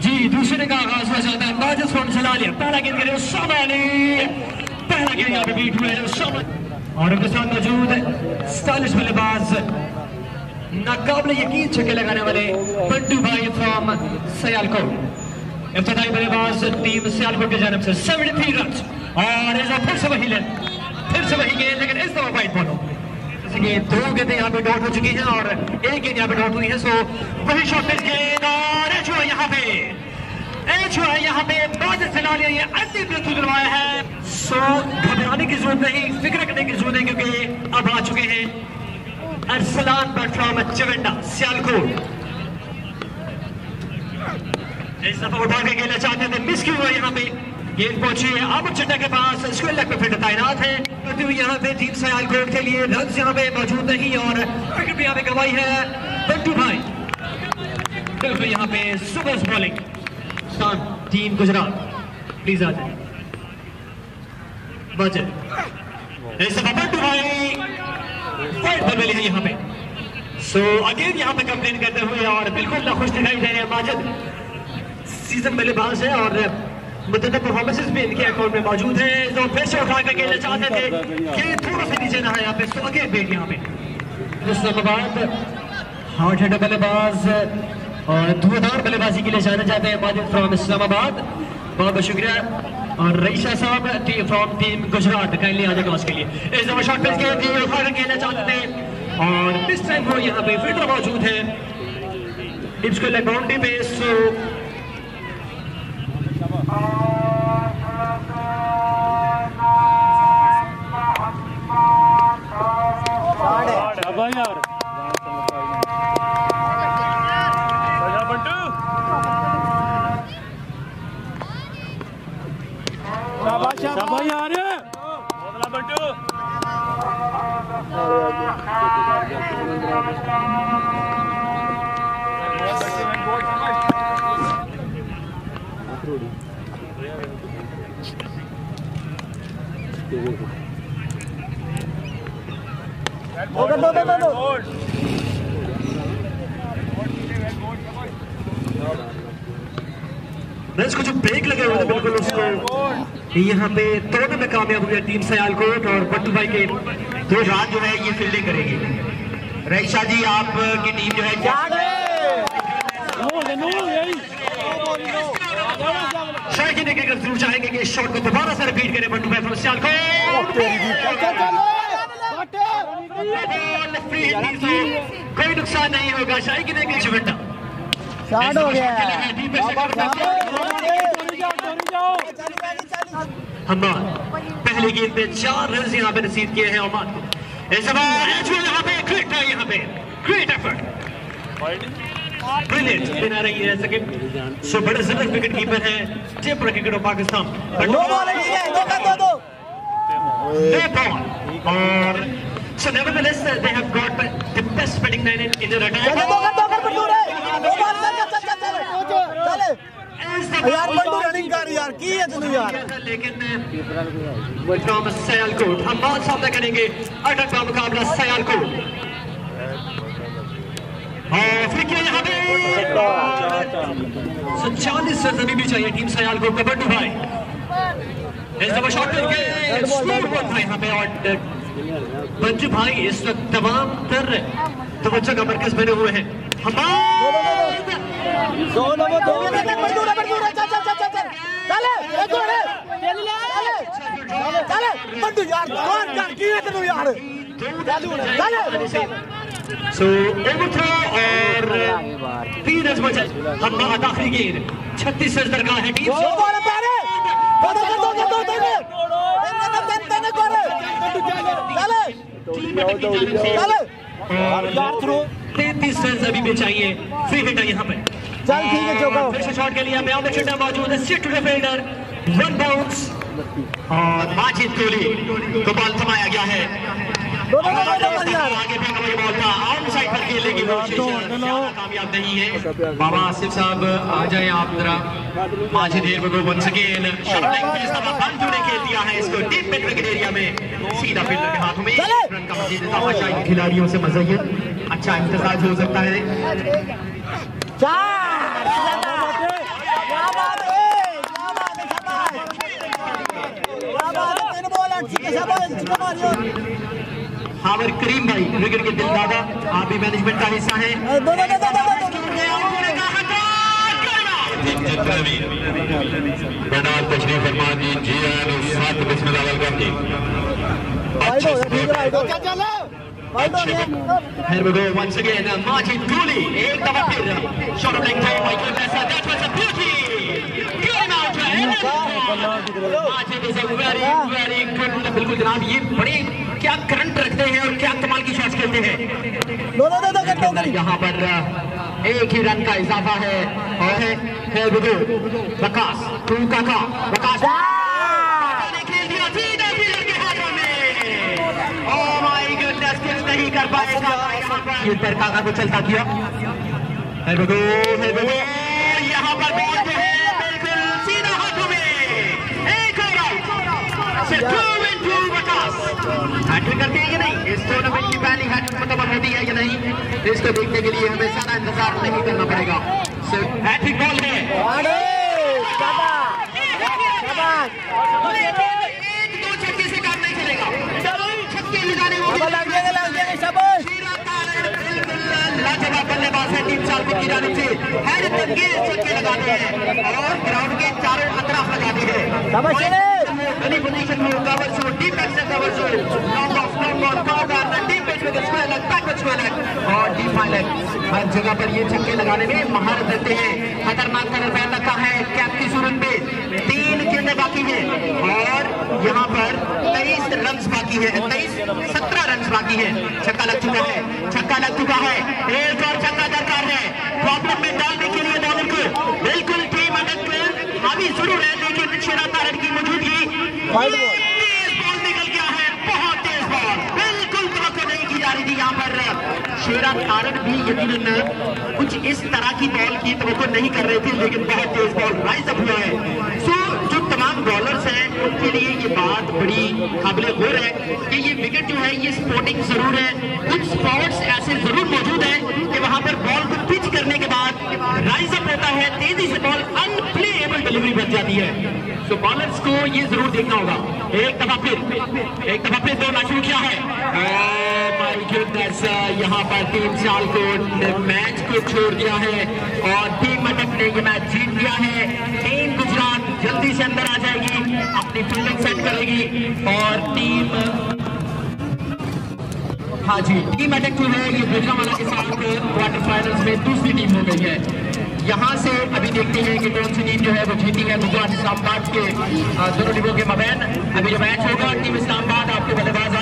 जो, दूसरे का आगाज़ हो चलता है माजिद फ्रॉम जलालिया पहला गेंद करे सोमानी पहला गेंद यहाँ पे बीट हुआ है सोमानी और उनके साथ मौजूद स्टाइलिश बल्लेबाज, नाकाबले यकीन छक्के लगाने वाले बंटू भाई फ्रॉम सयालकोट। इफ्तारी बल्लेबाज टीम सियालकोट की जानब से 73 रन और इस फिर से वही लेन फिर से वही गेंद, लेकिन इस दफ़ा वाइट बॉल हो दो गेंदें यहाँ पे डॉट हो चुकी हैं और एक गेंद यहाँ पे डॉट हुई है सो वही शॉट गेंद और एच हुआ यहाँ पे। एच हुआ यहाँ पे बाजिद से लिया ये अंतिम प्रस्तुत करवाया है। सो घबराने की ज़रूरत नहीं, फ़िक्र करने की ज़रूरत नहीं, क्योंकि अब आ चुके हैं अरसलान बट फ्रॉम सियालकोट इस दफ़ा उठा के खेलना चाहते थे मिस क्यों हुआ यहाँ पे? गेंद पहुँची है। आबू के पास पे तैनात है। यहाँ पे सियालकोट के लिए रन यहाँ पे मौजूद नहीं और भी यहाँ पे है। बंटू भाई बिल्कुल यहाँ पे सुबह बॉलिंग टीम गुजरात। प्लीज़ आ जाए इस दफ़ा बंटू भाई है यहाँ पे। सो अगेन यहाँ पे कंप्लेन करते हुए और बिल्कुल ना खुश दिखाई दे रहे हैं माजिद सीज़न बल्लेबाज है और मुतद परफॉर्मेंसेस भी इनके अकाउंट में मौजूद है। जो फिर से उठा कर खेलना चाहते थे कि थोड़ा सा नीचे रहा यहाँ पे सो अगेन बेट यहाँ पे इस्लामाबाद हार्ट हेड बल्लेबाज और धुआंधार बल्लेबाजी के लिए जाने जाते हैं माजिद फ्रॉम इस्लामाबाद। बहुत बहुत शुक्रिया। और रईशा साहब team from team Gujarat kindly आ जाएगा उसके लिए। इस दफ़ा शॉट पिच के लिए उठा कर खेलना चाहते थे और दिस टाइम वो यहाँ पे फ़िल्टर मौजूद है। इसको लेग बाउंड्री पे सो शाबाश यार सजा बंटू शाबाश शाबाश यार बोला बंटू मैं इसको जो ब्रेक लगे हुए थे बिल्कुल उसको यहाँ पे तोड़ने में कामयाब हो गया टीम सयालकोट और बट्टू भाई के दो रात जो है ये फील्डिंग करेगी। रईशा जी आपकी टीम जो है शायद ये देखेगा ज़रूर चाहेंगे कि इस शॉट को दोबारा से रिपीट करें बट्टू भाई फ्रॉम सियालकोट कोई नुकसान नहीं होगा शाही की देखें चिवंडा हो गया। हमार पहली गेंद पे चार रन यहाँ पे नसीब किए हैं ओमान को। इस दफ़ा एचवेल यहाँ पे ग्रेट है यहाँ पे। ग्रेट एफर्ट ब्रिलियंट बना रही है सेकंड सो बड़े ज़बरदस्त विकेट कीपर है टिप क्रिकेट ऑफ़ पाकिस्तान। बट दो बॉल है दो का दो दो। no ball और so nevertheless they have got the best batting line in, in their चले attack दो का दो कर बंटू रे दो बॉल चल चल चल चल चल As the यार बंटू रनिंग कर यार की है यार। लेकिन सयालकोट हम बहुत सामना करेंगे अटक का मुकाबला सयालकोट और फिर क्या यहाँ पे? चालीस रन अभी भी चाहिए टीम सयालकोट का बंटू भाई। इस दफ़ा शॉट करके यहाँ और बंजू भाई इस वक्त तमाम तर तवज्जो का मरकज बने हुए हैं। हमारे चल चल चल चल चल एक और चल चल बंटू यार कौन कर की है तू यार? चले। सो ओवरथ्रो और तीन रन बचे। हम आखिरी गेंद छत्तीस रन दरकार है टीम दो बॉल पारे दो दो दो दो दो दो तीन तीन कर चल। चल। यार थ्रो तैतीस रन अभी भी चाहिए फ्री हिट है यहाँ पे। चल ठीक है चौका फिर से शॉट के लिए म्याओ में चिट्टा मौजूद है। सिट फील्डर वन बाउंस और माजिद कोहली को बॉल थमाया गया है। आगे फेंका हुआ बॉल था आउट साइड पर खेलने की कोशिश कामयाब नहीं है। बाबा आसिफ साहब आ जाए आप जरा। माझे देर को वंस अगेन बंधु ने खेल दिया है इसको डीप मिड विकेट एरिया में। सीधा फील्डर के हाथों में रन का मजीद इजाफा खिलाड़ियों से मजयन अच्छा इम्तजाज हो सकता है। चार क्या बात है क्या बात है शाबाश क्या बात है तीन बॉल अच्छी के शाबाश छक्का मारियो हावर करीम भाई विकेट के दिल दादा आप भी मैनेजमेंट का हिस्सा है तशरीफ़ फरमा जी जी सात वेलकम जी हो Here we go once again. Martin. एक दफ़ा फिर shot of leg time. Michael Bessa. That was a beauty. बिल्कुल जनाब ये बड़े क्या करंट रखते हैं और क्या कमाल की शॉट्स खेलते हैं। दो दो दो दो करते हो यहाँ पर एक ही रन का इजाफा है। और है. वकास टू काका वकास ने खेल दिया सीधा फील्डर के हाथों में। ओह माय गॉडनेस कुछ नहीं कर पाएगा ये पर काका को चलता किया। है बगो है बगो हैट्रिक करते हैं कि नहीं? इस टूर्नामेंट की पहली हैट्रिक मुकम्मल होती है कि नहीं? इसको देखने के लिए हमें सारा इंतज़ार नहीं करना पड़ेगा। हैट्रिक बॉल है अरे शाबाश! शाबाश! एक दो छक्के से काम नहीं चलेगा। छक्के लगाने वो अब लग जाएगा लग जाएगा शाबाश! लाजवाब बल्लेबाज है लगाते हैं। और ग्राउंड के चारों अतराफ लगाते हैं। शेरे Any position move, cover shoot, और deep high. हर जगह पर ये छक्के लगाने में महारत रखते हैं खतरनाक कलर पहन रखा है कैप की सूरत पे तीन गेंदें बाकी हैं और यहाँ पर तेईस रन बाकी है तेईस सत्रह रन बाकी है छक्का लग चुका है छक्का लग चुका है एक और छक्का दरकार है प्रॉब्लम में डालने के लिए बॉलर को बिल्कुल टीम अटक हावी ज़रूर है लेकिन शेरा तारक की मौजूदगी वाइड बॉल तेज बॉल निकल गया है बहुत तेज बॉल बिल्कुल तवक्को नहीं की जा रही थी यहाँ पर शेरा तारक भी यकीनन कुछ इस तरह की बॉल की तवक्को नहीं कर रहे थे, लेकिन बहुत तेज बॉल राइज अप हुआ है। सो जो तमाम बॉलर्स हैं, उनके लिए ये बात बड़ी काबिल गौर है कि ये विकेट जो है, ये स्पोर्टिंग ज़रूर है। कुछ स्पॉट्स ऐसे ज़रूर मौजूद है कि वहाँ पर बॉल को पिच करने के बाद राइज अप होता है, तेज़ी से बॉल अनप्लेएबल डिलीवरी बन जाती है। तो बॉलर्स को ये ज़रूर देखना होगा। एक दफ़ा फिर, एक दफ़ा फिर दौड़ना शुरू किया है। यहाँ पर टीम सियालकोट ने मैच को छोड़ दिया है और टीम अटक ने ये मैच जीत लिया है। टीम गुजरात जल्दी से अंदर आ जाएगी, अपनी फील्डिंग सेट करेगी और टीम हाँ जी, टीम अटक जो है ये गुजरावाला के साथ क्वार्टर फाइनल्स में दूसरी टीम हो गई है। यहाँ से अभी देखते हैं कि कौन सी टीम जो है वो जीती है गुजरात इस्लामाबाद के दोनों टीमों के मबैन। अभी जो मैच होगा, टीम इस्लामाबाद आपके बल्लेबाज